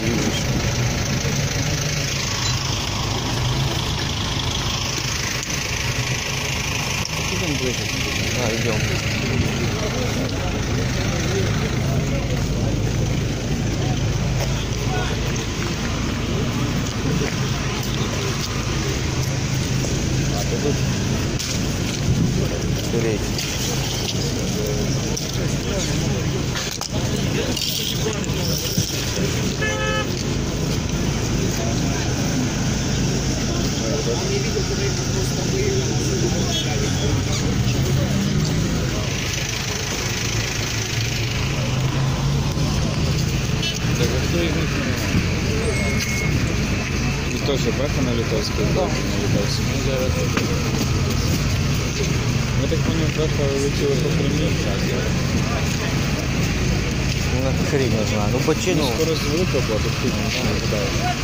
залізеш. Ідемо ближче. Да, йдемо. А, то тут Третій. Так, а хто із них немає? І то, що браха на Литовській, на Литовській. Ну, зараз. Я так понял, браха летіла по прямій. Ну, хрень не знаю. Ну, Ну, починув. скорость велика була, тут ти не гадаєш.